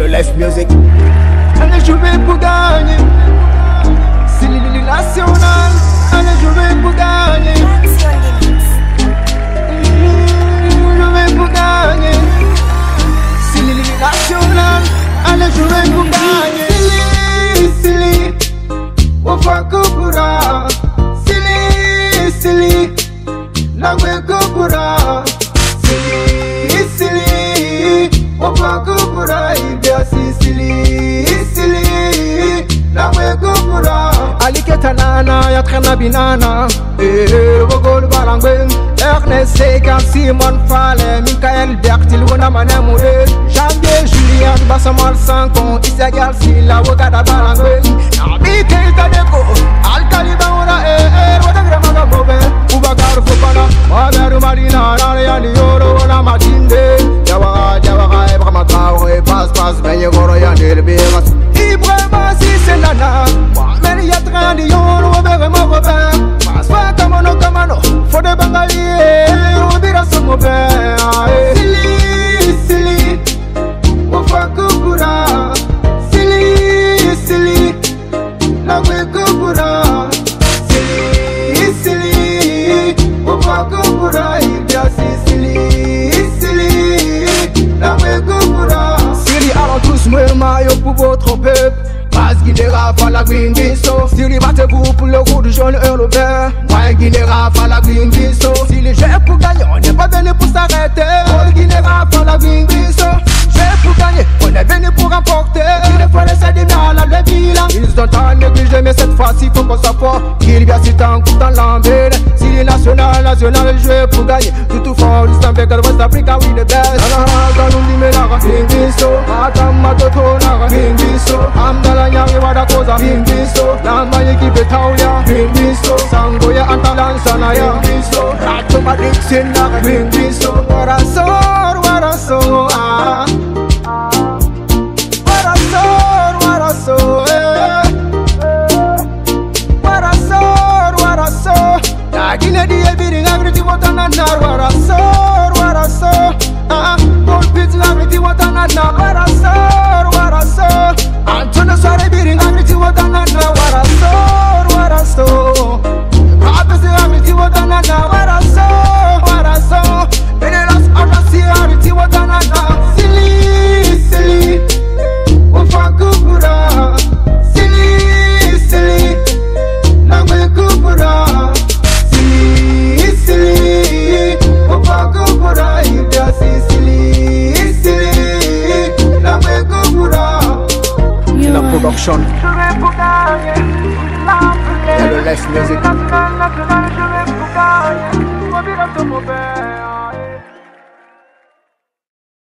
le life music. Allez jouer pour gagner. C'est l'île nationale. Allez jouer pour gagner. Vais pour gagner. C'est l'île. Allez jouer pour gagner. Silly, silly. Wafakubura. Silly, silly. Nagwe kubura. Nana ya trena binana. Eh, wogol balangwe. Ernest Segan, Simon Fallet, Michael Bertil, Wona Manemoué, Janvier, Julien, Bassamal Sankon, Isagal Silla, Wogada Balangwe, Nabi Keita pour votre peuple. Guinera, la Green Bisso. Silly, battez-vous pour le rouge jaune le vert. Moi, Guinera, la Green Bisso. Si les jeux pour gagner, on n'est pas venu pour s'arrêter. Paul Guinera, la Green Bisso. Jeux pour gagner, on est venu pour remporter. Il faut laisser des à la bilan. Ils ont tant négligé, mais cette fois-ci, faut qu'on s'apporte. Qu'il y a si tant coup dans l'ambile. Si les nationales, nationales, jouer pour gagner. Tout tout fort, sont avec West Africa, oui, the best. Nana, nous dit, mais là, Green Bisso. Madame, been La production. Et le life music.